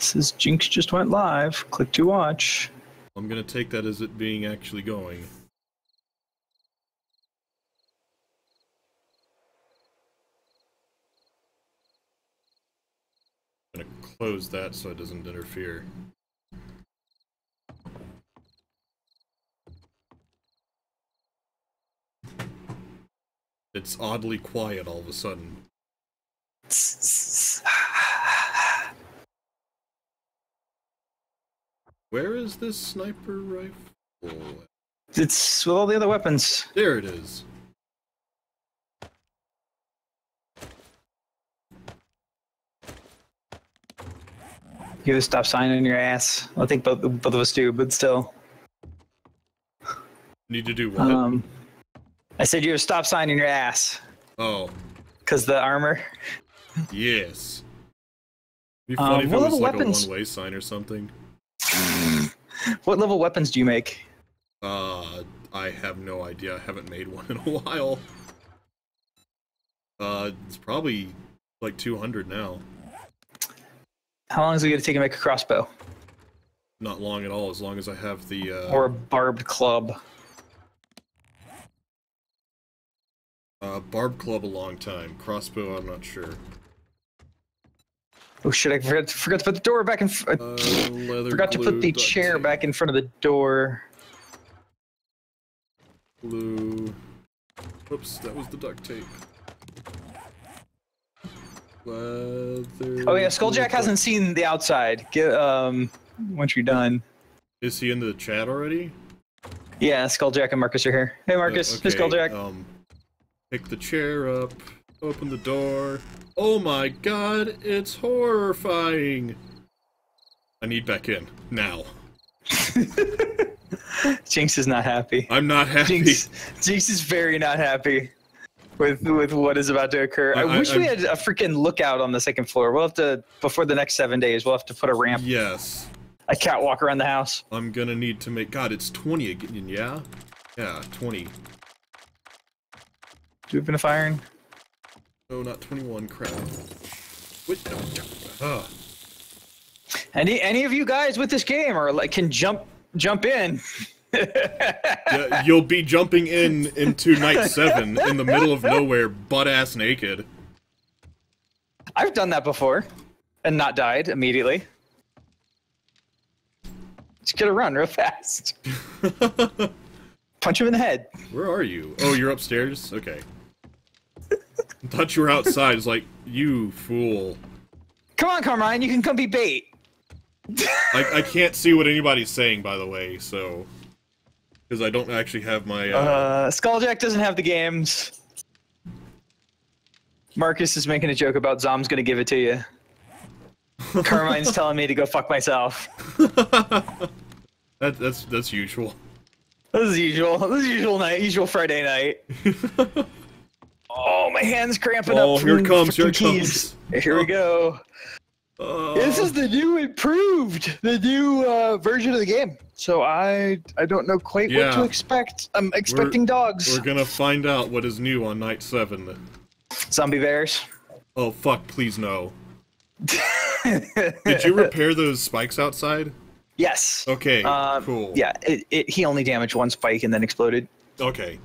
This is Jinx just went live. Click to watch. I'm gonna take that as it being actually going. I'm gonna close that so it doesn't interfere. It's oddly quiet all of a sudden. Where is this sniper rifle? It's with all the other weapons. There it is. You have a stop sign in your ass. I think both both of us do, but still. Need to do what? Um, I said you have a stop sign in your ass oh, because the armor. yes. Be Um, funny if it was like weapons- a one-way sign or something. What level weapons do you make? Uh, I have no idea. I haven't made one in a while. Uh, it's probably like 200 now. How long is it going to take to make a crossbow Not long at all, as long as I have the, uh, or a barbed club? uh, barb club a long time. Crossbow, I'm not sure. Oh shit! I forgot, forgot to put the door back in. Uh, leather forgot to put the chair tape, back in front of the door. Glue. Oops, that was the duct tape. Leather. Oh yeah, Skulljack hasn't seen the outside. Get um once you're done. Is he in the chat already? Yeah, Skulljack and Marcus are here. Hey Uh, Marcus, hey okay, Skulljack. Um, pick the chair up, open the door. Oh my god, it's horrifying. I need back in now. Jinx is not happy. I'm not happy. Jinx, Jinx is very not happy with with what is about to occur. I, I- I- wish we I'm- had a freaking lookout on the second floor. We'll have to before the next seven days. We'll have to put a ramp, Yes, a catwalk around the house. I'm gonna need to make. God, it's 20 again. Yeah, yeah, 20. Do we have enough iron? No, not 21. Crap. Wait, no. Ugh. Any any of you guys with this game or like can jump jump in? Yeah, you'll be jumping in into night seven in the middle of nowhere, butt ass naked. I've done that before and not died immediately. Just get a run real fast. Punch him in the head. Where are you? Oh, you're upstairs? Okay. I thought you were outside. It's like, you fool. Come on, Carmine, you can come be bait. I, I can't see what anybody's saying, by the way, so. Because I don't actually have my. Uh, Uh, Skulljack doesn't have the games. Marcus is making a joke about Zom's gonna give it to you. Carmine's telling me to go fuck myself. that, that's that's usual. This is usual. This is usual night. Usual Friday night. Oh, my hand's cramping Oh, up. here it comes, here it keys. Here we go. Uh, This is the new improved, the new uh, version of the game. So I I don't know quite what to expect. I'm expecting dogs. We're gonna find out what is new on night seven. Zombie bears. Oh, fuck, please no. Did you repair those spikes outside? Yes. Okay, Uh, cool. Yeah, it, it, he only damaged one spike and then exploded. Okay.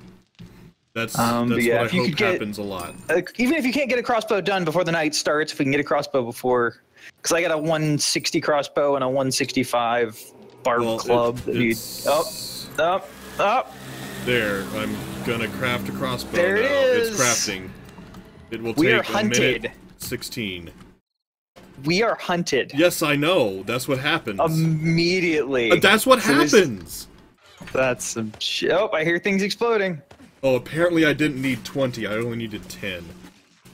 That's, Um, that's yeah, what if I you hope get- happens a lot. Uh, even if you can't get a crossbow done before the night starts, if we can get a crossbow before, because I got a 160 crossbow and a 165 barb Well, it- club. that you- Oh, oh, oh! There, I'm gonna craft a crossbow There now. is. It's crafting. It will We take are a hunted. minute 16. We are hunted Yes, I know. That's what happens. Immediately. That's what So happens. That's some shit. Oh, I hear things exploding. Oh, apparently I didn't need 20. I only needed 10.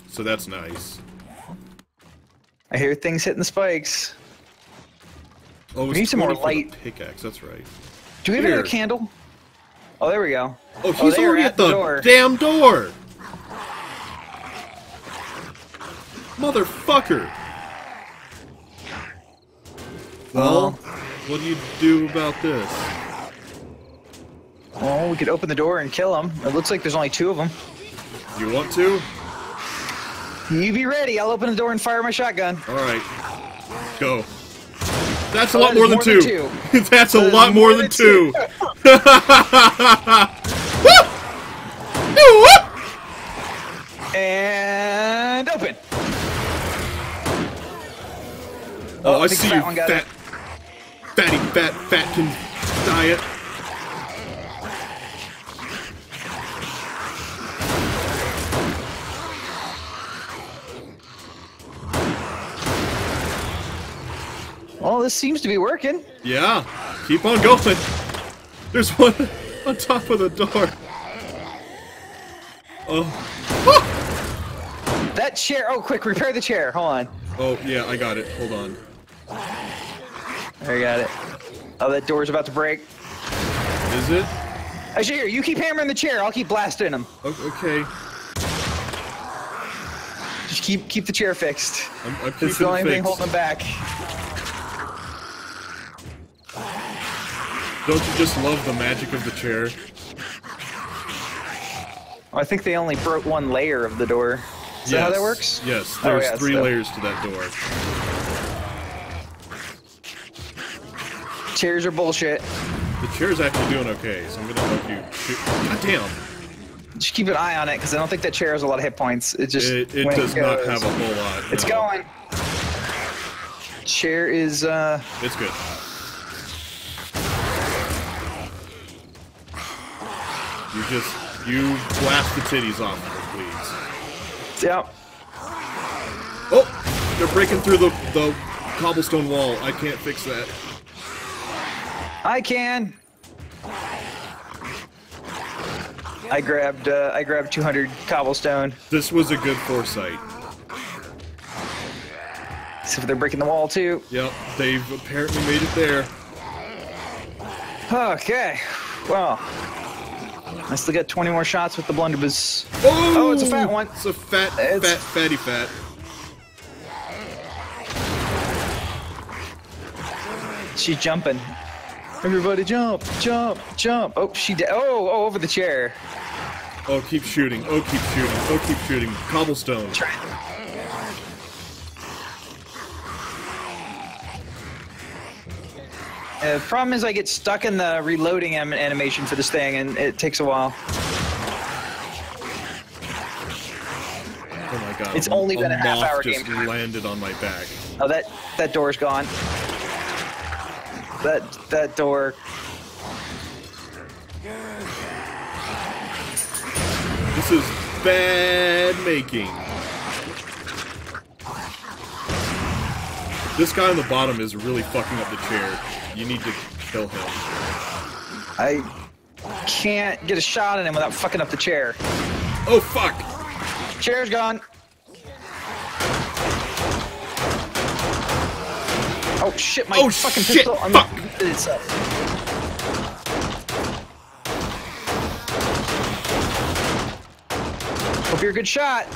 So that's nice. I hear things hitting the spikes. Oh, it's need some more 20 for the light. pickaxe. That's right. Do we have another candle? Oh, there we go. Oh, oh, he's they are already at at the door. damn door. Motherfucker. Well, what do you do about this? Oh, we could open the door and kill them. It looks like there's only two of them. You want to? You be ready. I'll open the door and fire my shotgun. All right. Go. That's a Oh, lot more than more two. than That's a lot more more than than two. And open. Oh, I big see fat you, fat, fatty, fat, fatkin diet. This seems to be working. Yeah, keep on going. There's one on top of the door. Oh, That chair. Oh, quick, repair the chair. Hold on. oh yeah, I got it. Hold on. I got it. Oh, that door's about to break. Is it? Actually, here, you keep hammering the chair. I'll keep blasting them. Okay, Just keep keep the chair fixed. I'm, I'm keeping It's the only it thing holding them back. Don't you just love the magic of the chair? Oh, I think they only broke one layer of the door. Is that how that works? Yes, Oh, there's yeah, three so- layers to that door. Chairs are bullshit. The chair's actually doing okay, so I'm gonna help you shoot. God damn! Just keep an eye on it because I don't think that chair has a lot of hit points. It just It, it does not goes- have a whole lot. It's going. Chair is uh It's good. You just you blast the titties off of it, please. yep. Oh, they're breaking through the the cobblestone wall. I can't fix that. I can. I grabbed uh, I grabbed 200 cobblestone. This was a good foresight. If they're breaking the wall too. Yep, they've apparently made it there. Okay. Well, I still got 20 more shots with the blunderbuss. Oh, Oh, it's a fat one. It's a fat, It's- fat, fatty fat. She's jumping. Everybody jump, jump, jump. Oh, she did. Oh, oh, over the chair. Oh, keep shooting. Oh, keep shooting. Oh, keep shooting. Cobblestone. Try. Uh, the problem is I get stuck in the reloading am- animation for this thing, and it takes a while. Oh my god. It's only been a half hour just game landed on my back. Oh, that that door's gone. That that door. This is bad making. This guy on the bottom is really fucking up the chair. You need to kill him. I can't get a shot at him without fucking up the chair. Oh fuck! Chair's gone. Oh shit! My Oh, fucking shit, pistol. I'm fuck. It's up. Hope you're a good shot.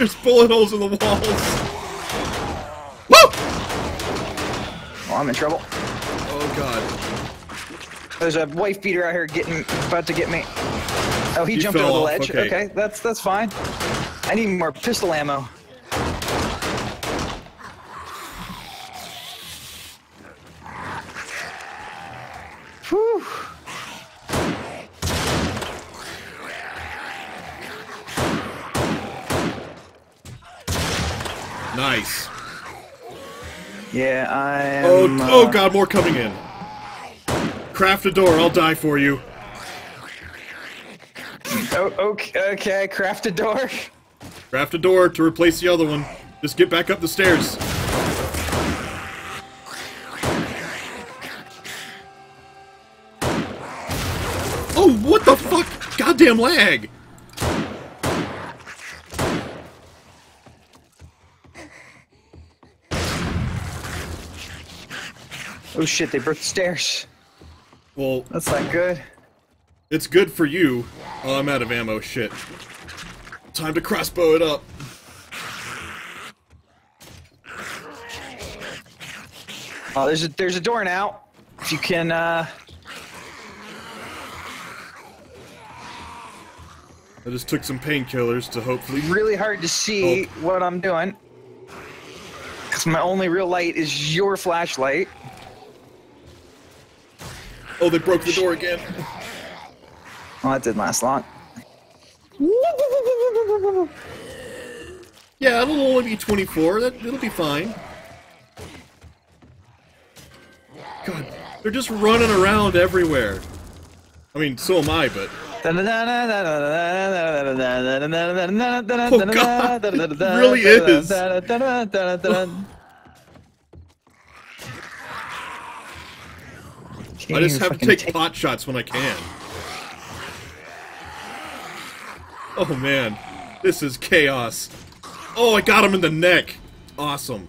There's bullet holes in the walls. Woo! Oh, I'm in trouble. Oh god. There's a wife beater out here getting about to get me. Oh, he, He jumped fell over the ledge. okay. Okay. that's that's fine. I need more pistol ammo. Whew. Nice. Yeah, I am. Oh, uh, oh god, more coming in. Craft a door, I'll die for you. Oh, okay, okay, craft a door. Craft a door to replace the other one. Just get back up the stairs. Oh, what the fuck? Goddamn lag! Oh shit, they broke the stairs. Well, That's not good. it's good for you. Oh, I'm out of ammo. Shit. Time to crossbow it up. Oh, there's a there's a door now. If you can, uh, I just took some painkillers to hopefully. Really hard to see what I'm doing. Because my only real light is your flashlight. Oh, they broke the door again. Well, that didn't last long. Yeah, it'll only be 24. That it'll be fine. God, they're just running around everywhere. I mean, so am I, but Oh God, it really is. I just have to take pot shots when I can. Oh man, this is chaos. Oh, I got him in the neck. Awesome.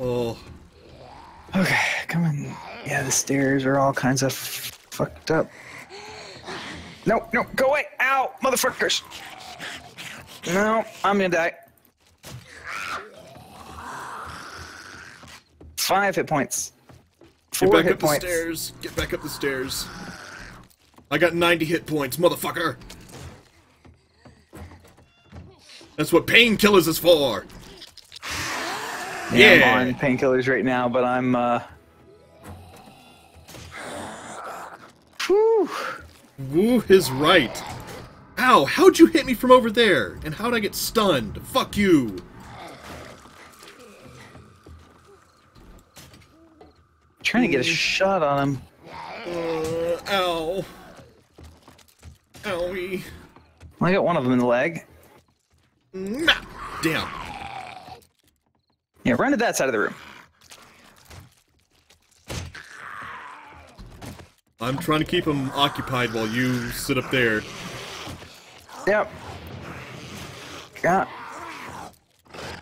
Oh, Okay, come on. Yeah, the stairs are all kinds of fucked up. No, no, go away! Ow, motherfuckers! No, I'm gonna die. Five hit points. Four get back up the stairs. Get back up the stairs. I got 90 hit points, motherfucker. That's what painkillers is for. Yeah, Yeah. I'm on painkillers right now, but I'm uh. Whew. Woo is right. Ow, how'd you hit me from over there? And how'd I get stunned? Fuck you. Trying to get a shot on him. Uh, ow. Owie. I got one of them in the leg. Nah. Damn. Yeah, run to that side of the room. I'm trying to keep him occupied while you sit up there. Yep. Got.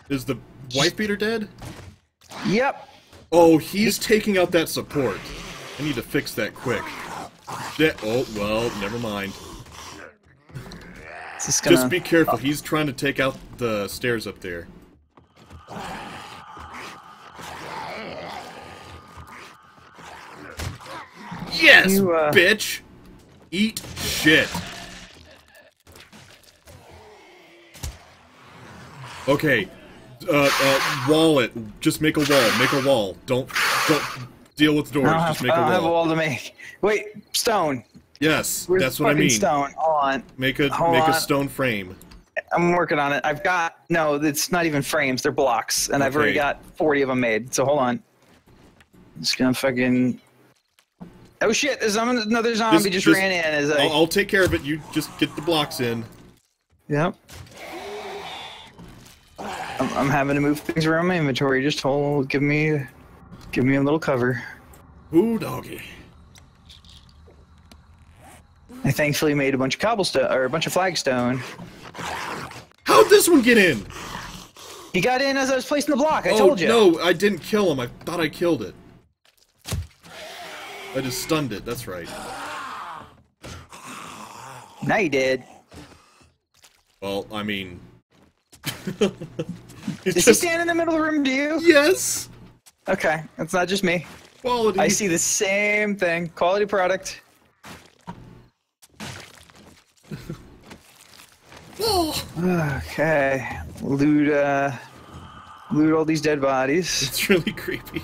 Is the wife beater dead? Yep. Oh, he's taking out that support. I need to fix that quick. Yeah, oh, well, never mind. Just gonna. Just be careful. He's trying to take out the stairs up there. Yes, You, uh, bitch! Eat shit. Okay, uh, uh, wall it. Just make a wall. Make a wall. Don't, don't deal with doors. I Just make I don't a have a wall. wall to make. Wait, stone. Yes, Where's that's what I mean. Stone. Hold on. Make a Hold make a stone frame. I'm working on it. I've got no. It's not even frames. They're blocks, and I've already got 40 of them made. So hold on. Just gonna fucking. Oh shit! There's another zombie just, ran in. As I. I'll, I'll take care of it. You just get the blocks in. Yep. I'm, I'm having to move things around my inventory. Just hold. Give me. Give me a little cover. Ooh, doggy. I thankfully made a bunch of cobblestone or a bunch of flagstone. How'd this one get in? He got in as I was placing the block. I oh told you. no, I didn't kill him. I thought I killed it. I just stunned it. That's right. Now you did. Well, I mean. Does it's he stand in the middle of the room? Do you? yes. Okay, that's not just me. Quality. I see the same thing. Quality product. Oh, Okay. Loot. Uh, loot all these dead bodies. it's really creepy.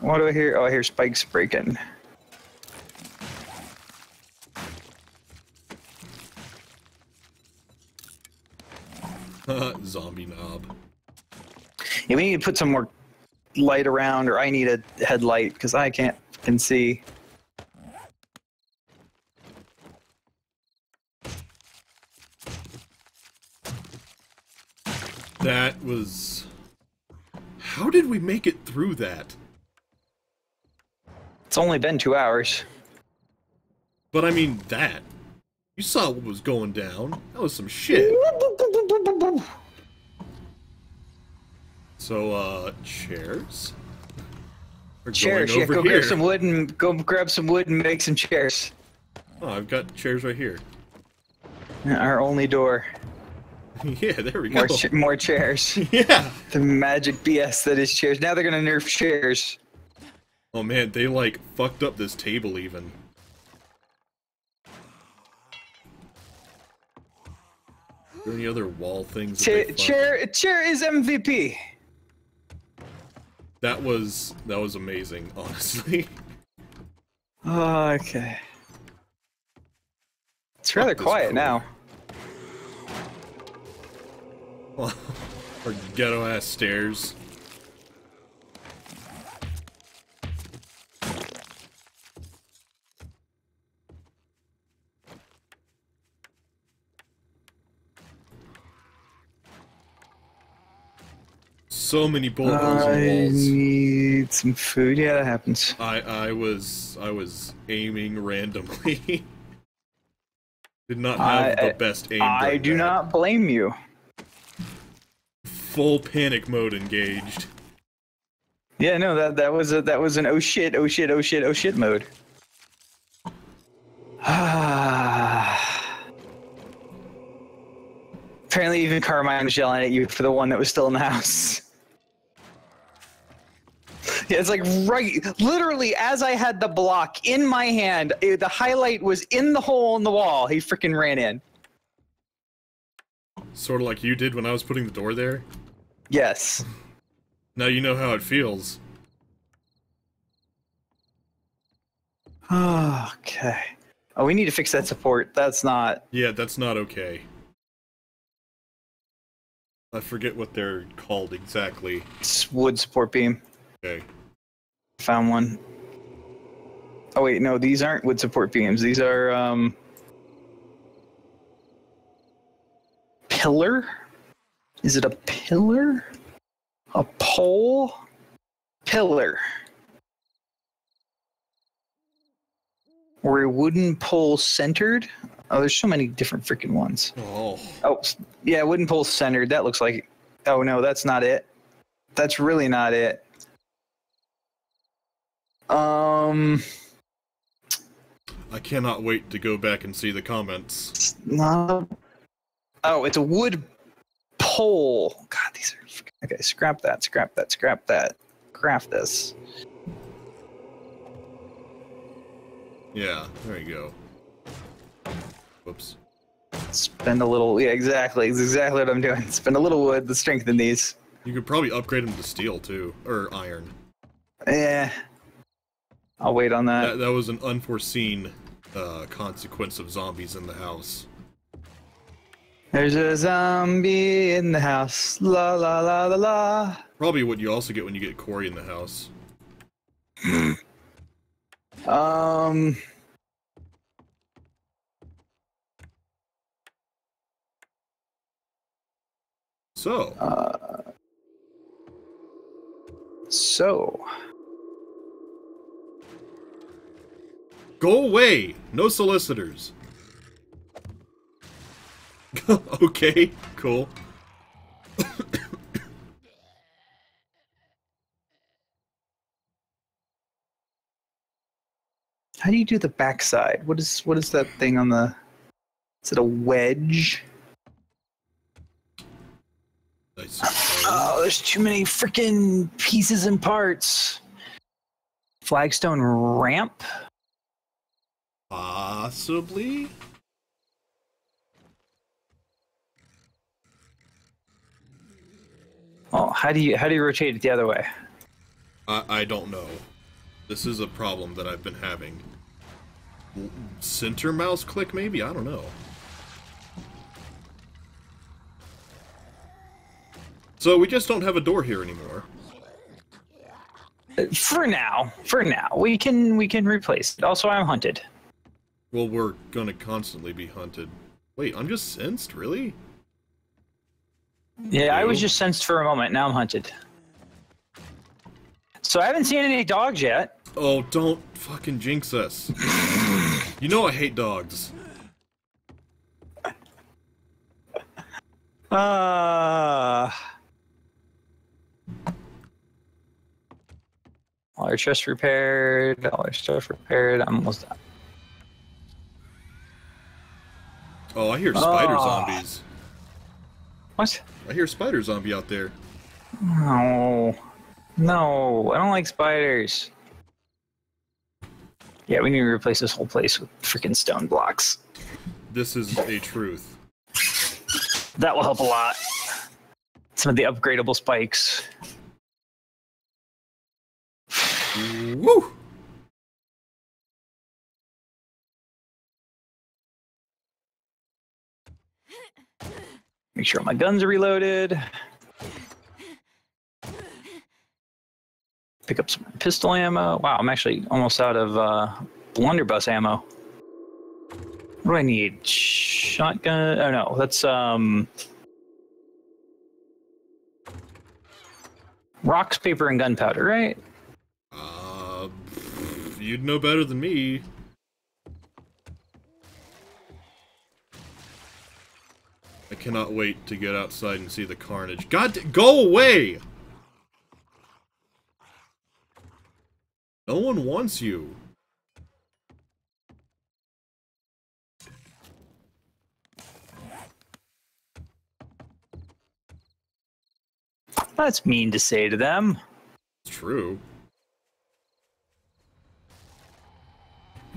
What do I hear? Oh, I hear spikes breaking. Zombie knob. Yeah, we need to put some more light around, or I need a headlight because I can't can see. That was. How did we make it through that? It's only been two hours. But I mean that. You saw what was going down. That was some shit. So, uh, chairs? We're Chairs. going Yeah, over go here. grab some wood and go grab some wood and make some chairs. Oh, I've got chairs right here. Our only door. yeah, there we go. More, cha- more chairs. yeah. The magic BS that is chairs. Now they're gonna nerf chairs. Oh man, they like fucked up this table even. Are there any other wall things? Chair, chair, chair is MVP. That was that was amazing, honestly. Okay. It's rather quiet now. or ghetto ass stairs. So many bullet holes I need some food. Yeah, that happens. I I was I was aiming randomly. Did not have I- the best aim. I do that. not blame you. Full panic mode engaged. Yeah, no, that that was a that was an oh shit, oh shit, oh shit, oh shit mode. Apparently, even Carmine was yelling at you for the one that was still in the house. It's like right, literally, as I had the block in my hand, eh, the highlight was in the hole in the wall. He freaking ran in. Sort of like you did when I was putting the door there. Yes. Now you know how it feels. Okay. Oh, we need to fix that support. That's not. Yeah, that's not okay. I forget what they're called exactly. It's wood support beam. Okay. Found one. Oh wait, no, these aren't wood support beams. These are um pillar. Is it a pillar? A pole? Pillar. Or a wooden pole centered? Oh, there's so many different freaking ones. Oh, Oh, yeah, wooden pole centered. That looks like. Oh no, that's not it. That's really not it. Um, I cannot wait to go back and see the comments. not. Oh, it's a wood pole. God, these are. Okay, scrap that. Scrap that. Scrap that. Craft this. Yeah, there you go. Whoops. Spend a little. Yeah, exactly. It's exactly what I'm doing. Spend a little wood to strengthen these. You could probably upgrade them to steel too, or iron. Eh. I'll wait on that. That that was an unforeseen uh, consequence of zombies in the house. There's a zombie in the house. La la la la la. Probably what you also get when you get Corey in the house. Um. So, Uh, so, go away! No solicitors! okay, cool. how do you do the backside? What is what is that thing on the? Is it a wedge? Oh, there's too many freaking pieces and parts. Flagstone ramp. Possibly? Oh, how do you how do you rotate it the other way? I, I don't know. This is a problem that I've been having. Center mouse click, maybe? I don't know. So we just don't have a door here anymore. Uh, for now, for now, we can we can replace it. Also, I'm hunted. Well, we're gonna constantly be hunted. Wait, I'm just sensed, really? Yeah, I was just sensed for a moment. Now I'm hunted. So I haven't seen any dogs yet. Oh, don't fucking jinx us. you know I hate dogs. Uh all our chests repaired, all our stuff repaired. I'm almost done. Oh, I hear spider Ah. zombies. What? I hear spider zombie out there. No. No, I don't like spiders. Yeah, we need to replace this whole place with freaking stone blocks. This is a truth. That will help a lot. Some of the upgradable spikes. Woo! Make sure my guns are reloaded. Pick up some pistol ammo. Wow, I'm actually almost out of uh, blunderbuss ammo. What do I need? Shotgun? Oh no, that's um. Rocks, paper, and gunpowder, right? Uh, you'd know better than me. Cannot wait to get outside and see the carnage. God, go away! No one wants you. That's mean to say to them. It's true.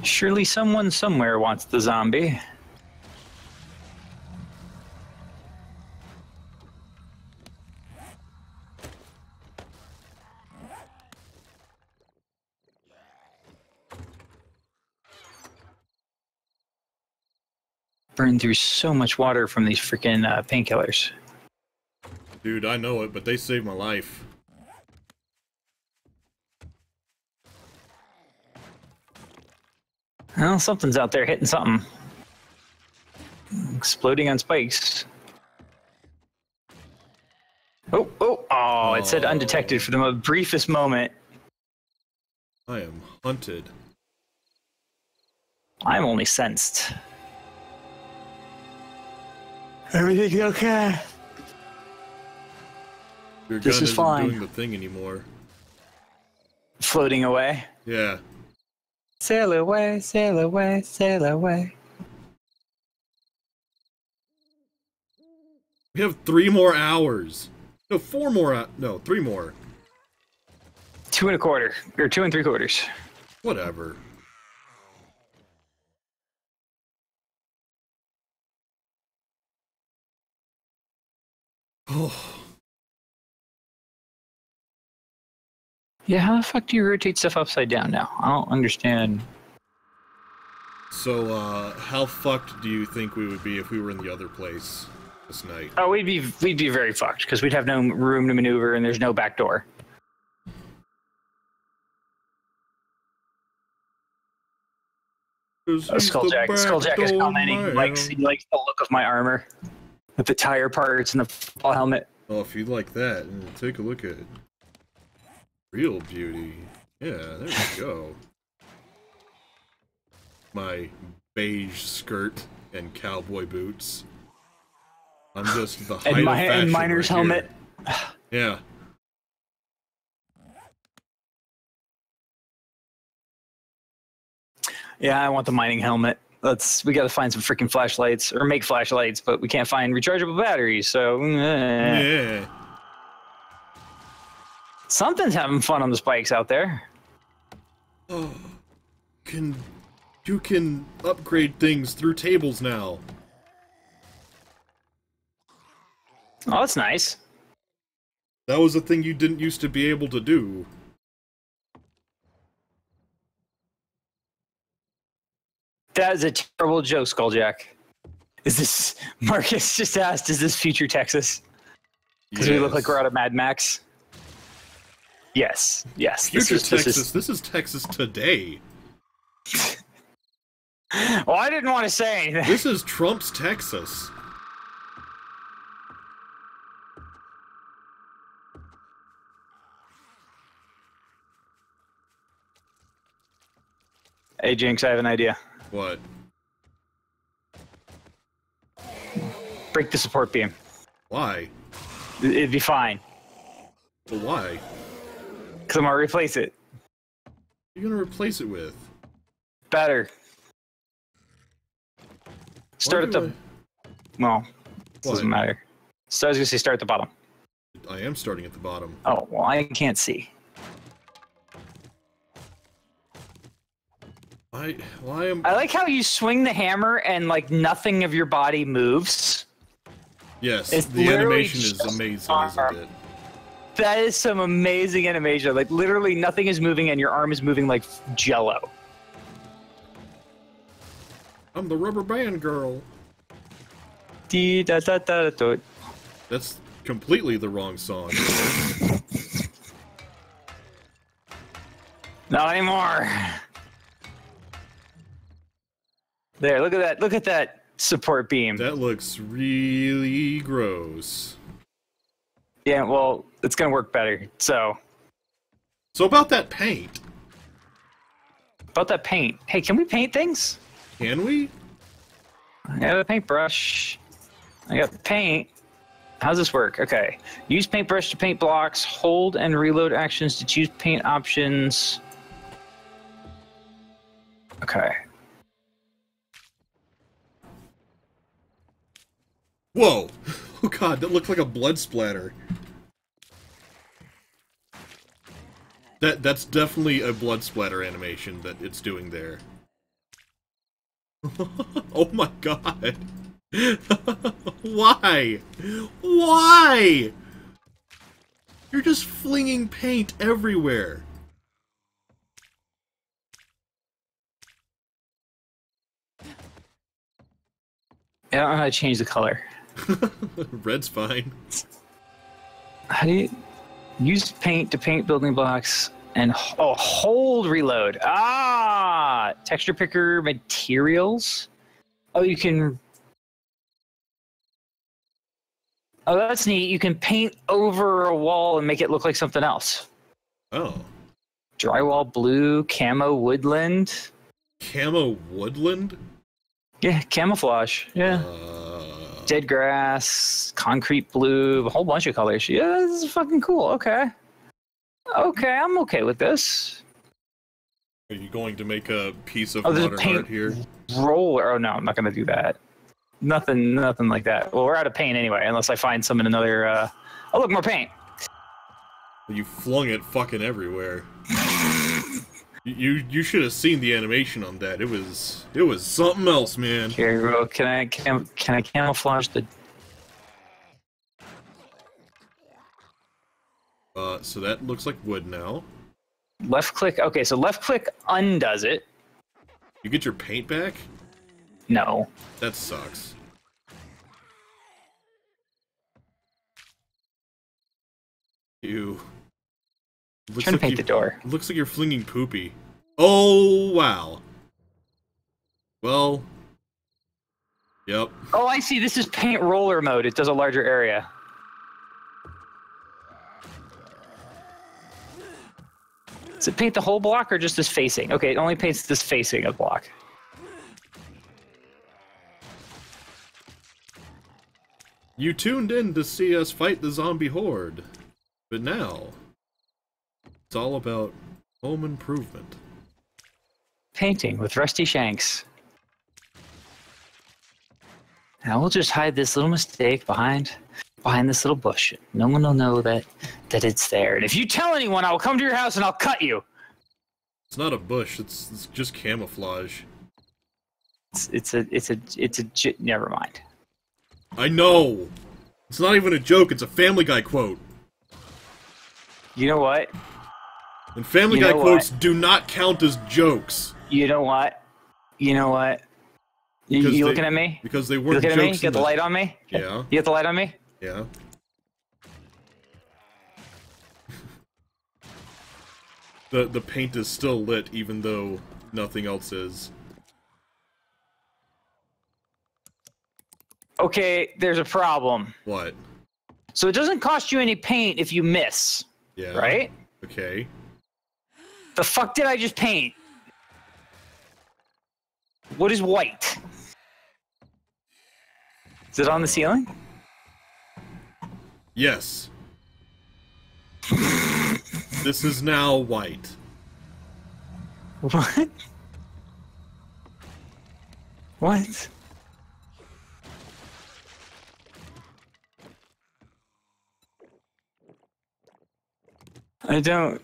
Surely someone somewhere wants the zombie. Burn through so much water from these freaking uh, painkillers. Dude, I know it, but they saved my life. Well, something's out there hitting something. Exploding on spikes. Oh, oh, oh, it said undetected for the briefest moment. I am hunted. I'm only sensed. Everything's okay. Your This gun is isn't fine. doing the thing anymore. Floating away. Yeah. Sail away, sail away, sail away. We have three more hours. No, four more. No, three more. Two and a quarter, or two and three quarters. Whatever. Oh, Yeah, how the fuck do you rotate stuff upside down now? I don't understand. so uh, how fucked do you think we would be if we were in the other place this night? Oh, we'd be we'd be very fucked because we'd have no room to maneuver and there's no back door. Uh, Skulljack, Skulljack is commenting. He likes he likes the look of my armor, with the tire parts and the full helmet. Well, if you like that, take a look at. Real beauty. Yeah, there we go. My beige skirt and cowboy boots. I'm just the height And, my, of fashion and miner's right here. helmet. Yeah. Yeah, I want the mining helmet. Let's we got to find some freaking flashlights or make flashlights, but we can't find rechargeable batteries. So eh. Yeah. something's having fun on the spikes out there. Oh, can you can upgrade things through tables now? Oh, that's nice. That was a thing you didn't used to be able to do. That is a terrible joke, Skulljack. Is this Marcus just asked? Is this future Texas? Because we look like we're out of Mad Max. Yes, yes. this Future is- this Texas. is- This is Texas today. well, I didn't want to say anything. This is Trump's Texas. Hey, Jinx, I have an idea. What? Break the support beam. Why? It- It'd be fine. But why? Because I'm going to replace it. What are you gonna replace it with? Better. Start at the. Well, it What? doesn't matter. So I was going to say start at the bottom. I, I am starting at the bottom. Oh, well, I can't see. Why am? I like how you swing the hammer and like nothing of your body moves. Yes, it's the animation is amazing, isn't it? That is some amazing animation. Like literally nothing is moving and your arm is moving like jello. I'm the rubber band girl. Dee da da da da. That's completely the wrong song. Not anymore. There, look at that. Look at that support beam. that looks really gross. Yeah, well, it's gonna work better. So, So about that paint, about that paint. Hey, can we paint things? can we? I got a paintbrush. I got paint. How's this work? Okay. Use paintbrush to paint blocks. Hold and reload actions to choose paint options. Okay. Whoa! Oh god, that looked like a blood splatter. That that's definitely a blood splatter animation that it's doing there. oh my god. Why? Why? You're just flinging paint everywhere. I don't know how to change the color. Red's fine. How do you use paint to paint building blocks and oh hold reload? Ah, texture picker materials. Oh, you can. Oh, that's neat. You can paint over a wall and make it look like something else. Oh. Drywall blue, camo woodland. Camo woodland? Yeah, camouflage. Yeah. Uh, Dead grass, concrete blue, a whole bunch of colors. Yeah, this is fucking cool. Okay. Okay, I'm okay with this. Are you going to make a piece of Oh, there's a paint- art here? Roller. Oh no, I'm not gonna do that. Nothing, nothing like that. Well, we're out of paint anyway, unless I find some in another. Uh... Oh, look, more paint. You flung it fucking everywhere. You- you should have seen the animation on that. It was it was something else, man. Here, well, can I cam- can I camouflage the? Uh, so that looks like wood now. Left click. Okay, so left click undoes it. You get your paint back? No. That sucks. Ew. Looks trying to paint you- the door. Looks like you're flinging poopy. Oh wow. Well. Yep. Oh, I see. This is paint roller mode. It does a larger area. Does it paint the whole block or just this facing? Okay, it only paints this facing of block. You tuned in to see us fight the zombie horde. But now, it's all about home improvement. Painting with rusty shanks. Now we'll just hide this little mistake behind behind this little bush. No one will know that that it's there. And if you tell anyone, I will come to your house and I'll cut you. It's not a bush, it's, it's just camouflage. It's, it's a it's a it's a j- never mind. I know! It's not even a joke, it's a Family Guy quote. You know what? And Family You Guy know what? quotes do not count as jokes. You know what? You know what? You, you they- looking at me? Because they You weren't looking at me? jokes. You got the light on me? Yeah, You got the light on me? yeah. the the paint is still lit even though nothing else is. Okay, there's a problem. What? So it doesn't cost you any paint if you miss, Yeah. right? Okay. The fuck did I just paint? What is white? Is it on the ceiling? Yes. this is now white. What? What? I don't.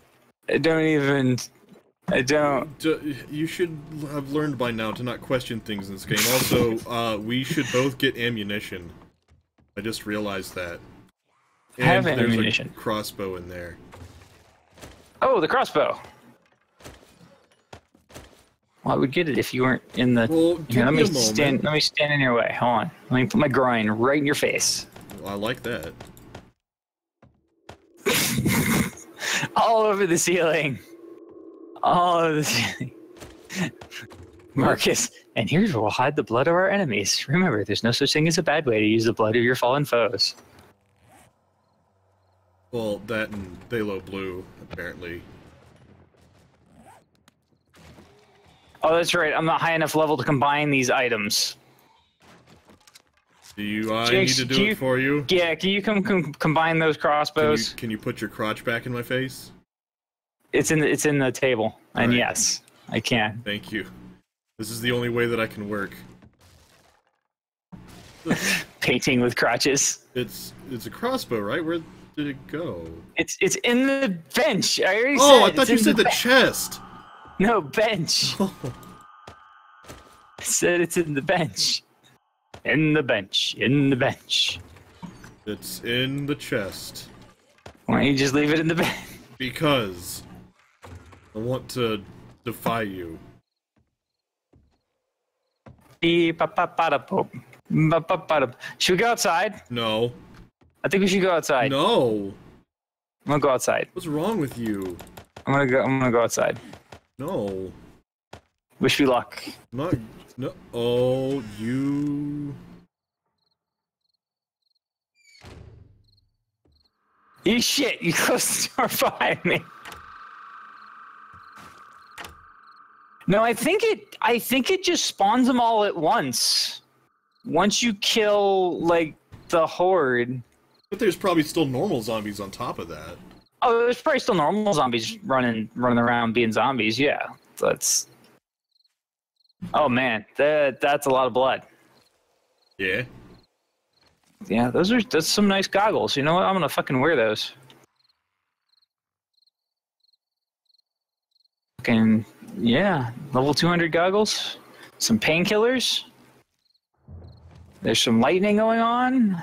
I don't even. I don't. D- you should have learned by now to not question things in this game. Also, uh, we should both get ammunition. I just realized that. I have there's ammunition. a crossbow in there. Oh, the crossbow. Well, I would get it if you weren't in the. Well, let me me stand. Let me stand in your way. Hold on. Let me put my groin right in your face. I like that. All over the ceiling. All over the ceiling. Marcus, and here's where we'll hide the blood of our enemies. Remember, there's no such thing as a bad way to use the blood of your fallen foes. Well, that and Phthalo Blue, apparently. Oh, that's right. I'm not high enough level to combine these items. Do you, uh, I Jakes, need to do it you- for you? Yeah, can you come com- combine those Can you, crossbows? can you put your crotch back in my face? It's in the, it's in the table, and Alright. yes, I can. Thank you. This is the only way that I can work. Painting with crotches. It's it's a crossbow, right? Where did it go? It's it's in the bench. I already oh, said. Oh, I thought you said the be- chest. no bench. I said it's in the bench. In the bench. In the bench. It's in the chest Why don't you just leave it in the bench? because I want to defy you. Should we go outside? No, I think we should go outside. no. I'm gonna go outside. What's wrong with you? I'm gonna go. I'm gonna go outside. No, Wish me luck. I'm not. No. Oh, you. You shit. You closed the door behind me. No, I think it. I think it just spawns them all at once. Once you kill like the horde. But there's probably still normal zombies on top of that. Oh, there's probably still normal zombies running running around being zombies. Yeah, that's. Oh man, that that's a lot of blood. Yeah. Yeah, those are that's some nice goggles. You know what? I'm gonna fucking wear those. Fucking yeah, level 200 goggles. Some painkillers. There's some lightning going on.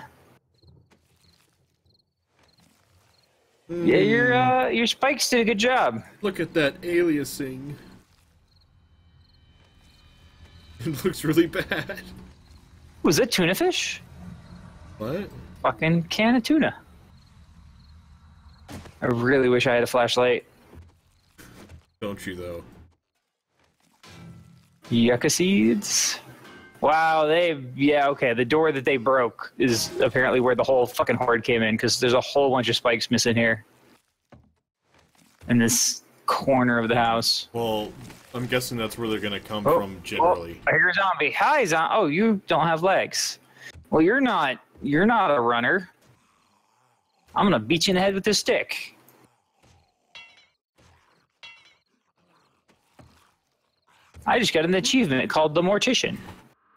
Yeah, your uh, your spikes did a good job. Look at that aliasing. It looks really bad. Was that tuna fish? What? Fucking can of tuna. I really wish I had a flashlight. Don't you though? Yucca seeds. Wow, they yeah okay. The door that they broke is apparently where the whole fucking horde came in because there's a whole bunch of spikes missing here. In this corner of the house. Well, I'm guessing that's where they're gonna come Oh, from generally. Oh, I hear a zombie. Hi, zom. Oh, you don't have legs. Well, you're not. You're not a runner. I'm gonna beat you in the head with this stick. I just got an achievement called the Mortician,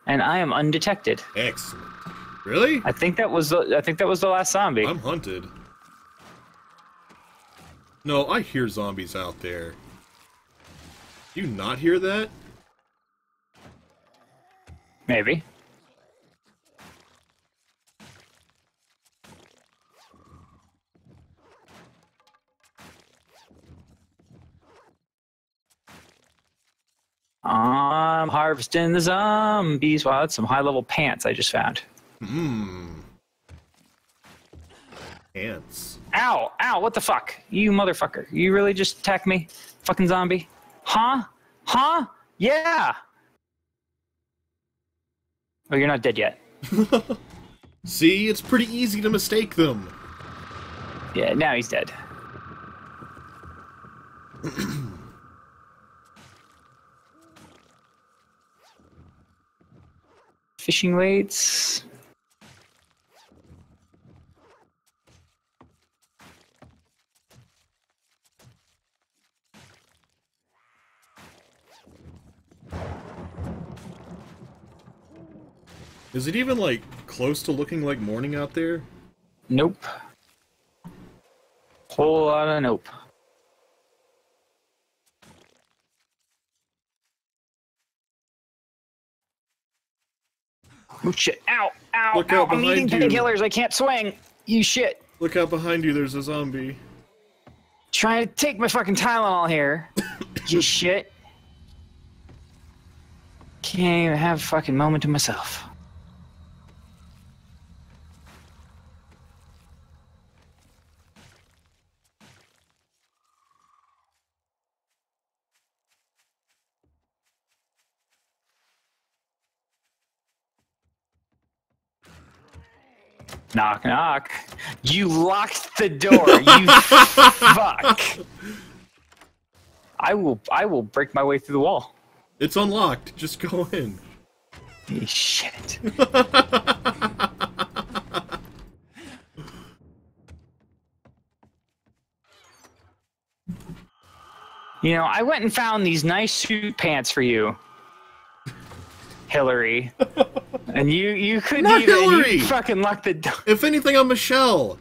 and I am undetected. Excellent. Really? I think that was the. I think that was the last zombie. I'm hunted. No, I hear zombies out there. Do you not hear that? Maybe. I'm harvesting the zombies. Wow, that's some high level pants I just found. Hmm. Ants. Ow! Ow! What the fuck? You motherfucker. You really just attacked me? Fucking zombie? Huh? Huh? Yeah! Oh, you're not dead yet. See, it's pretty easy to mistake them. Yeah, now he's dead. Fishing weights. Is it even, like, close to looking like morning out there? Nope. Whole lot of nope. Oh shit! Ow! Ow! Look ow! I'm eating painkillers. I can't swing. You shit! Look out behind you. There's a zombie. Trying to take my fucking Tylenol here. you shit! Can't even have a fucking moment to myself. Knock, knock. You locked the door, you fuck. I will I will break my way through the wall. It's unlocked. Just go in. You shit. you know, I went and found these nice suit pants for you. Hillary. and you you couldn't Not even Hillary! you fucking locked the door. If anything, I'm Michelle.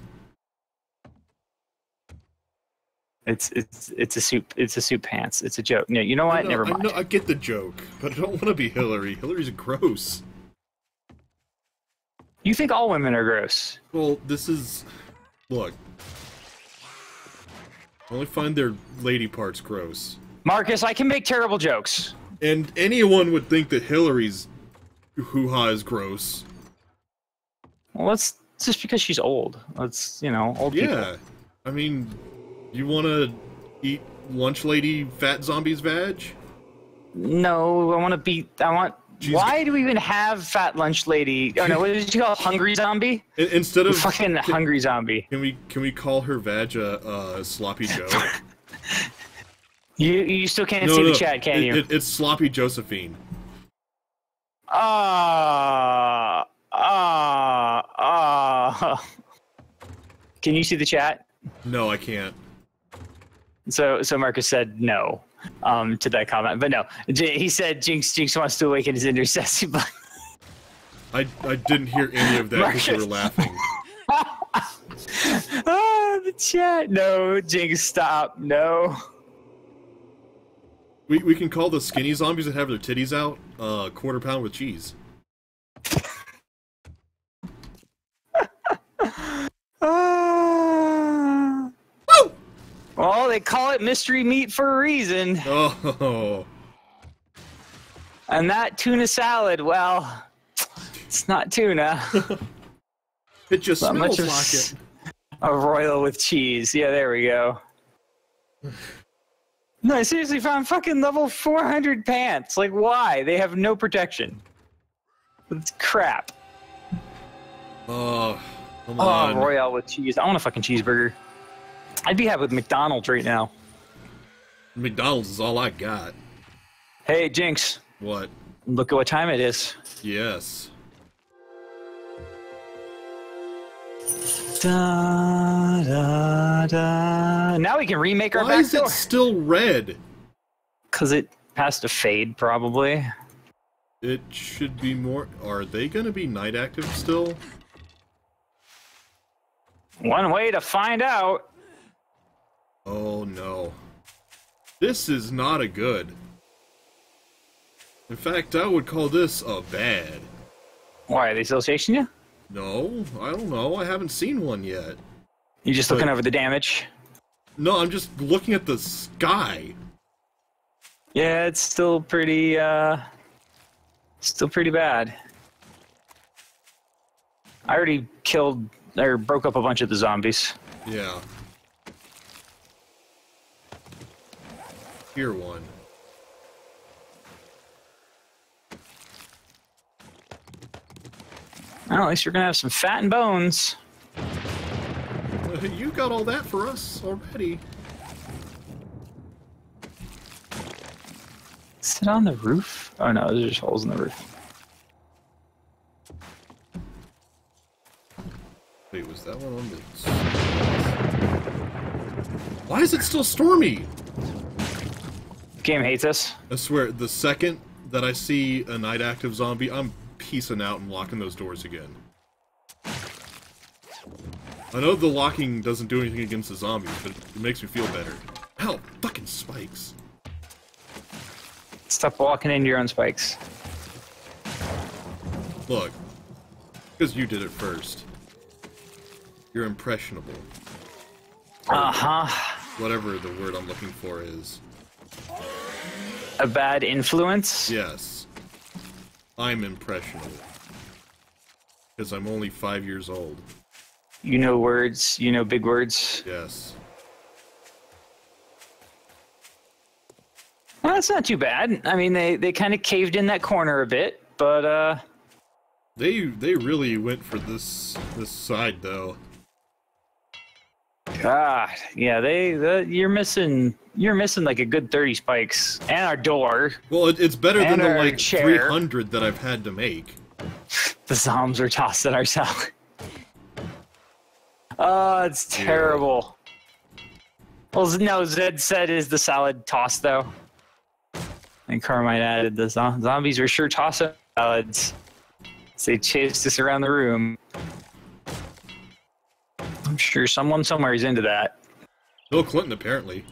It's it's it's a suit it's a suit pants. It's a joke. No, you know what? I know, Never I, mind. know, I get the joke, but I don't want to be Hillary. Hillary's gross. You think all women are gross? Well, this is. Look. I only find their lady parts gross. Marcus, I can make terrible jokes. And anyone would think that Hillary's hoo ha is gross. Well, that's just because she's old. That's you know, old people. Yeah. I mean, you want to eat lunch lady fat zombies vag? No, I want to be. I want. She's- Why do we even have fat lunch lady? Oh no, what did you call it? hungry zombie? Instead of. Fucking can, hungry zombie. Can we can we call her vag a uh, sloppy Joe? You you still can't no, see no, the chat, can it- you? it- it's sloppy Josephine. Ah ah ah. Can you see the chat? No, I can't. So so Marcus said no um, to that comment, but no, J- he said Jinx Jinx wants to awaken his inner sassy black. I I didn't hear any of that because you were laughing. ah, the chat. No, Jinx, stop. No. We we can call the skinny zombies that have their titties out uh quarter pound with cheese. Ah. Woo! Well, they call it mystery meat for a reason. Oh, And that tuna salad, well, it's not tuna. it just smells like it. A royal with cheese. Yeah, there we go. No, I seriously found fucking level 400 pants. Like, why? They have no protection. It's crap. Oh, come Oh, on. royal with cheese. I want a fucking cheeseburger. I'd be happy with McDonald's right now. McDonald's is all I got. Hey, Jinx, What? look at what time it is. Yes. Da, da, da. Now we can remake our Why back is door. it still red? Because it has to fade, probably. It should be more. Are they gonna be night active still? One way to find out. Oh no. This is not a good. In fact, I would call this a bad. Why, are they still chasing you? No, I don't know. I haven't seen one yet. You just looking over the damage? No, I'm just looking at the sky. Yeah, it's still pretty, uh, still pretty bad. I already killed, or broke up a bunch of the zombies. Yeah. Here one. Well, at least you're gonna have some fat and bones. You got all that for us already. Is it on the roof? Oh no, there's just holes in the roof. Wait, was that one on the... Why is it still stormy? Game hates us. I swear, the second that I see a night active zombie, I'm piecing out and locking those doors again. I know the locking doesn't do anything against the zombies, but it makes me feel better. Hell, fucking spikes. Stop walking into your own spikes. Look, because you did it first. You're impressionable. Uh huh. Whatever the word I'm looking for is. A bad influence. Yes. I'm impressionable. Because I'm only five years old. You know words. You know big words. Yes. Well, that's not too bad. I mean, they they kind of caved in that corner a bit, but uh, They they really went for this this side though. God, yeah, they the, you're missing you're missing like a good thirty spikes and our door. Well, it, it's better than the like chair. 300 that I've had to make. The zombs are tossed at ourselves. Oh, it's terrible. Well, no, Zed said is the salad toss though. And Carmine added the zo- zombies are sure tossing salads. So they chased us around the room. I'm sure someone somewhere is into that. Bill Clinton apparently.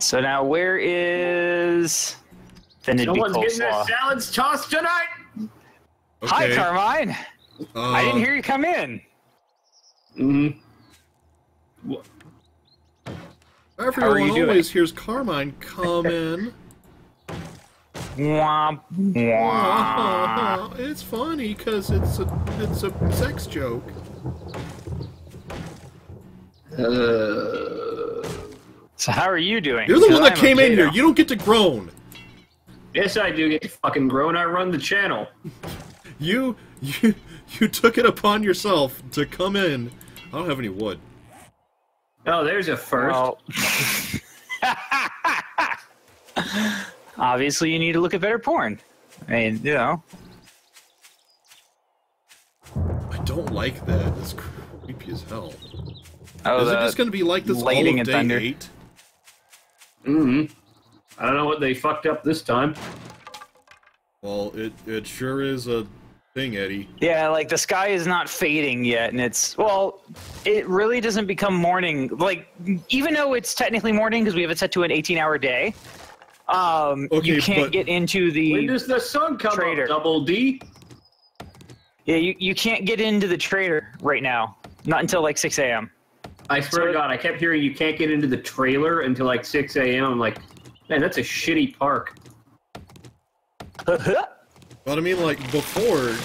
So now where is then it'd Someone's be getting their coleslaw. salads tossed tonight. Hi Okay. Carmine. Uh, I didn't hear you come in. Mm-hmm. Everyone you doing? always hears Carmine come in. Womp womp. it's funny because it's a it's a sex joke. Uh, So how are you doing? You're the one that I'm came in here. You don't get to groan. yes, I do get to fucking grow, and I run the channel. You you you took it upon yourself to come in. I don't have any wood. Oh, there's a first. Well, obviously, you need to look at better porn. I mean, you know. I don't like that. It's creepy as hell. Oh, Is it just going to be like this all lighting of and day thunder. eight? Mm-hmm. I don't know what they fucked up this time. Well, it it sure is a thing, Eddie. yeah, like the sky is not fading yet, and it's well, it really doesn't become morning. Like even though it's technically morning because we have it set to an 18-hour day, um, Okay, you can't but- get into the. When does the sun come Traitor. up? Double D. yeah, you, you can't get into the trader right now, not until like 6 a.m. I swear to God, I kept hearing you can't get into the trailer until like 6 a.m. I'm like, man, that's a shitty park. But I mean, like before,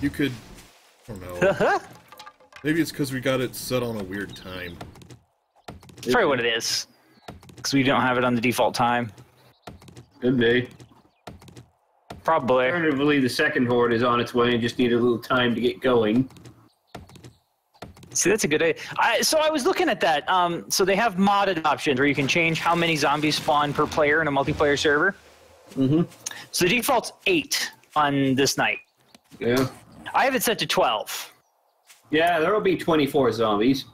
you could. I don't know. Maybe it's because we got it set on a weird time. That's probably what it is, because we don't have it on the default time. Could be. Probably. Alternatively, the second horde is on its way and just need a little time to get going. See, that's a good idea. I, so I was looking at that. Um, so they have modded options where you can change how many zombies spawn per player in a multiplayer server. Mm-hmm. So the default's eight on this night. Yeah. I have it set to 12. Yeah, there will be 24 zombies.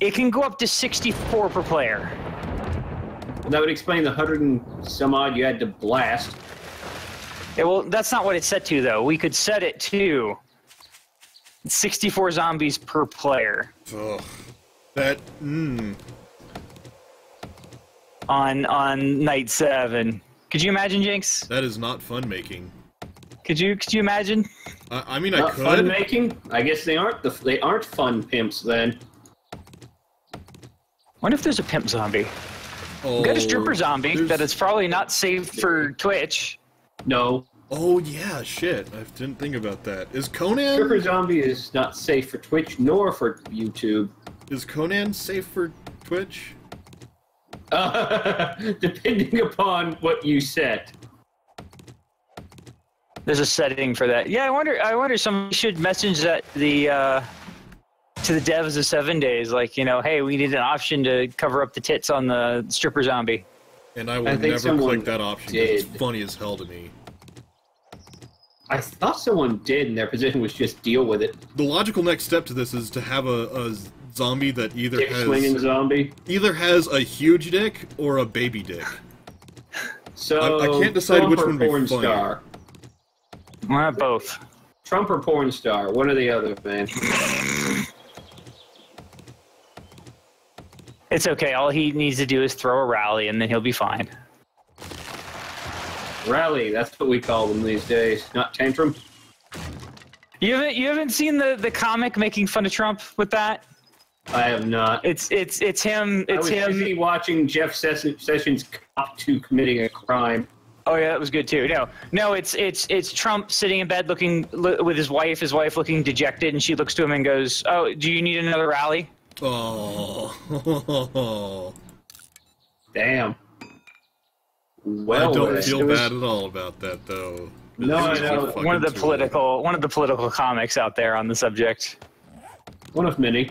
It can go up to 64 per player. That would explain the hundred and some odd you had to blast. Yeah, well, that's not what it's set to, though. We could set it to 64 zombies per player Ugh. That. Mmm. on on night seven. Could you imagine, Jinx? That is not fun making. Could you could you imagine? I, I mean, I Not Fun making? I guess they aren't the they aren't Fun Pimps then. Wonder if there's a pimp zombie. Oh, We got a stripper oh, zombie there's- that is probably not safe for Twitch. No. Oh yeah, shit. I didn't think about that. Is Conan? Stripper zombie is not safe for Twitch nor for YouTube. Is Conan safe for Twitch? Uh, depending upon what you set. There's a setting for that. Yeah, I wonder. I wonder. Somebody should message that the uh, to the devs of Seven Days, like you know, hey, we need an option to cover up the tits on the stripper zombie. And I will I never click that option 'cause it's funny as hell to me. I thought someone did, and their position was just deal with it. The logical next step to this is to have a, a zombie that either Dick swinging has zombie. either has a huge dick or a baby dick. So I- I can't decide Trump which or one would be porn funnier. star. Why not both? Trump or porn star, one or the other, man. It's okay. All he needs to do is throw a rally, and then he'll be fine. Rally, that's what we call them these days. Not tantrum. You haven't you haven't seen the the comic making fun of Trump with that? I have not. It's it's it's him. I It's was him. busy watching Jeff Sessions cop to committing a crime. Oh yeah, that was good too. No, no, it's it's it's Trump sitting in bed looking li- with his wife. His wife looking dejected, and she looks to him and goes, "Oh, do you need another rally?" Oh, Damn. I don't feel was- bad at all about that though. No, I It's One of the too political one of the political comics out there on the subject. one of many.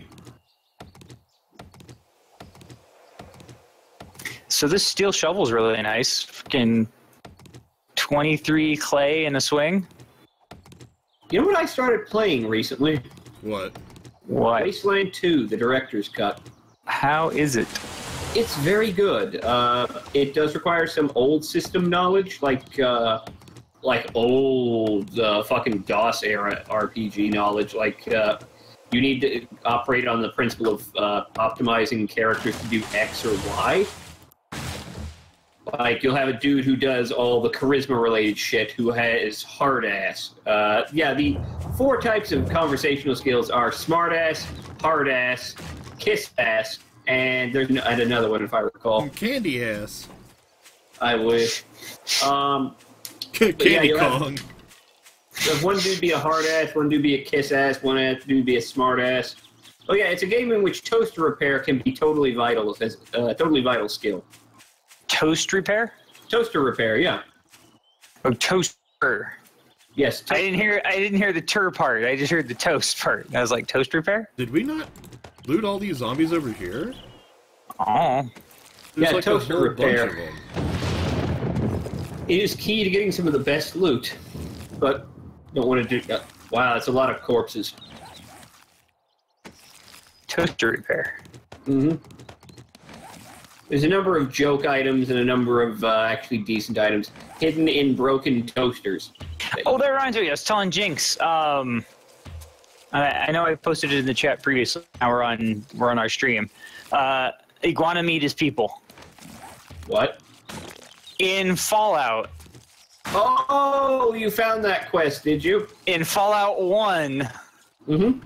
So this steel shovel is really nice. Fucking twenty three clay in a swing. You know what I started playing recently? What? What? Wasteland 2, the director's cut. How is it? It's very good. Uh, it does require some old system knowledge, like uh, like old uh, fucking DOS era RPG knowledge. Like uh, you need to operate on the principle of uh, optimizing characters to do X or Y. Like you'll have a dude who does all the charisma related shit who has hard ass. Uh, yeah, the four types of conversational skills are smart ass, hard ass, kiss ass, and there's no, and another one if I recall. Candy ass. I wish. Um, Candy you'll have- Kong. so one dude be a hard ass, one dude be a kiss ass, one ass dude be a smart ass. Oh yeah, it's a game in which toaster repair can be totally vital as uh, totally vital skill. Toast repair? Toaster repair, yeah, Oh, toaster. yes. I didn't hear. I didn't hear the tur part. I just heard the toast part. I was like, toast repair. Did we not loot all these zombies over here? Oh, There's Yeah, like toaster a whole repair. bunch of them. It is key to getting some of the best loot, but don't want to do. Uh, wow, that's a lot of corpses. toaster repair. Mm-hmm. There's a number of joke items and a number of uh, actually decent items hidden in broken toasters. Oh, that reminds me. I was telling Jinx. Um, I, I know I posted it in the chat previously. Now we're on we're on our stream. Uh, iguana meat is people What? in Fallout. Oh, you found that quest, did you? In Fallout One, Mm-hmm.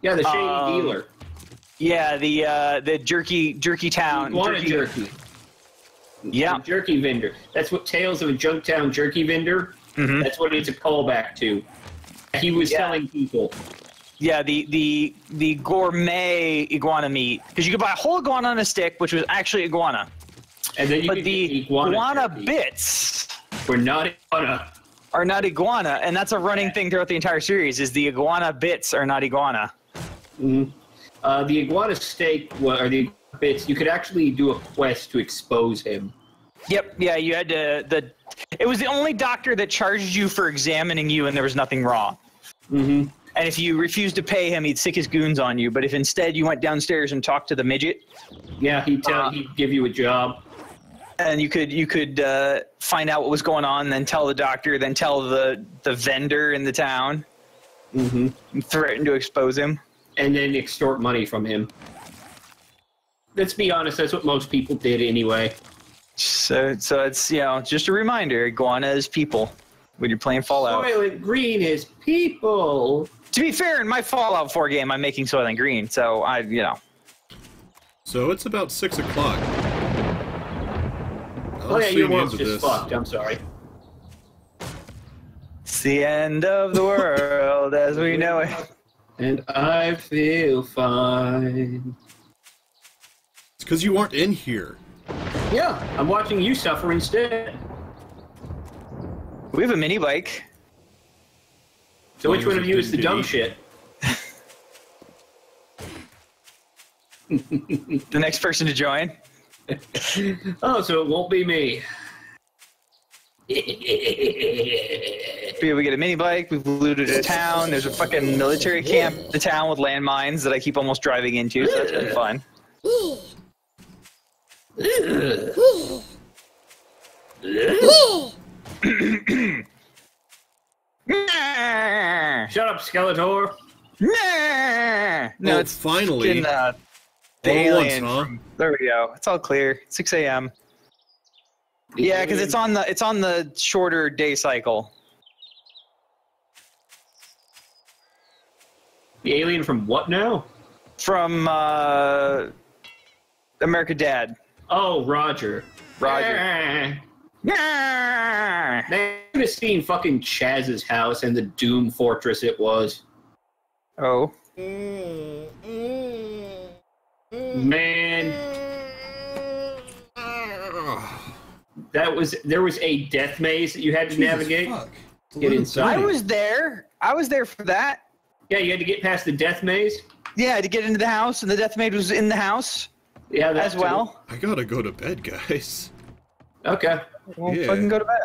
Yeah, the shady Um, dealer. yeah, the uh, the jerky jerky town. Iguana jerky. Yeah. The jerky vendor. That's what Tales of a Junktown jerky vendor. Mhm. That's what it's a callback to. He was Yeah. telling people. Yeah, the the the gourmet iguana meat because you could buy a whole iguana on a stick, which was actually iguana. And then you But the iguana, iguana bits We're not iguana. are not iguana, and that's a running thing throughout the entire series. Is the iguana bits are not iguana. Mhm. Uh, the iguana steak, or the bits, you could actually do a quest to expose him. Yep. Yeah, you had to the. It was the only doctor that charged you for examining you, and there was nothing wrong. Mm-hmm. And if you refused to pay him, he'd sick his goons on you. But if instead you went downstairs and talked to the midget, Yeah, he'd tell, Uh, he'd give you a job. and you could you could uh, find out what was going on, then tell the doctor, then tell the the vendor in the town, Mm-hmm. and threaten to expose him. And then extort money from him. Let's be honest, that's what most people did anyway. So so it's you know just a reminder, iguana is people when you're playing Fallout. Soylent Green is people. To be fair, in my Fallout 4 game, I'm making Soylent Green, so I you know So it's about six o'clock. Oh yeah, see your the world's just this. fucked. I'm sorry. it's the end of the world as we know it. And I feel fine. It's because you aren't in here. Yeah, I'm watching you suffer instead. We have a mini bike. So which one of you is the dumb shit? The next person to join. Oh, so it won't be me. We get a mini bike. We've looted a town. There's a fucking military camp the town with landmines that I keep almost driving into. So that's been fun. Nah, Shut up, Skeletor. nah. No, Oh, it's finally. fucking, uh, the All at once, huh? there we go. It's all clear. 6 a.m. Yeah, because it's on the it's on the shorter day cycle. the alien from what now? From uh, America Dad. Oh, Roger. Roger. Yeah. Man, I could have seen fucking Chaz's house and the Doom Fortress it was. Oh. Man, that was there was a death maze that you had to navigate. Get inside. I was there. I was there for that. Yeah, you had to get past the death maze. Yeah, to get into the house, and the death maze was in the house Yeah, that as too. well. I gotta go to bed, guys. Okay. Well, Yeah. fucking go to bed.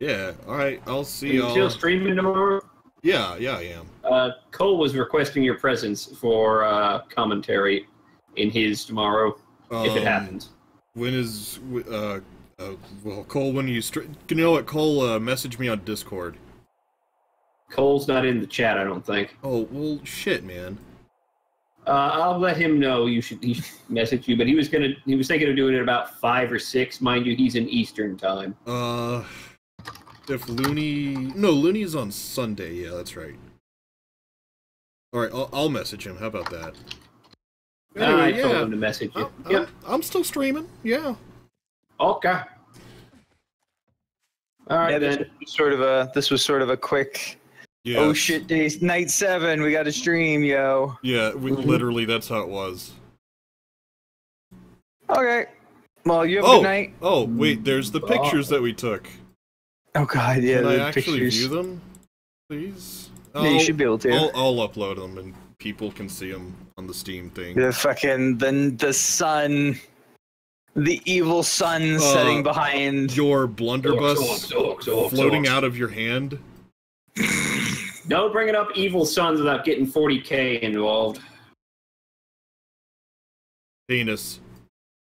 Yeah, alright, I'll see Are you y'all. still streaming tomorrow? Yeah, yeah, I am. Uh, Cole was requesting your presence for uh, commentary in his tomorrow, if it Um, happens. When is uh, uh well Cole when you str- you know what Cole uh, message me on Discord. Cole's not in the chat, I don't think. Oh well shit man. Uh, I'll let him know you should he should message you, but he was gonna he was thinking of doing it about five or six. Mind you, he's in Eastern time. Uh if Looney no Looney's on Sunday, yeah, that's right. Alright, I'll, I'll message him. How about that? I Anyway, told yeah, him to message you. I'm, Yep. I'm, I'm still streaming. Yeah. Okay. All right yeah, this then. was sort of a this was sort of a quick. Yeah. Oh shit! Day night seven. We got to stream, yo. Yeah, we, Mhm. literally that's how it was. Okay. Well, you have a Oh, good night. oh, wait, there's the pictures that we took. Oh god, yeah. Can I actually pictures. view them, please? Yeah, you I'll- should be able to. I'll, I'll upload them and people can see them on the Steam thing. The fucking the the sun, the evil sun Uh, setting behind. Your blunderbuss Orcs, orcs, orcs, orcs, floating orcs. out of your hand. Don't bring it up evil sons without getting 40k involved. Penis.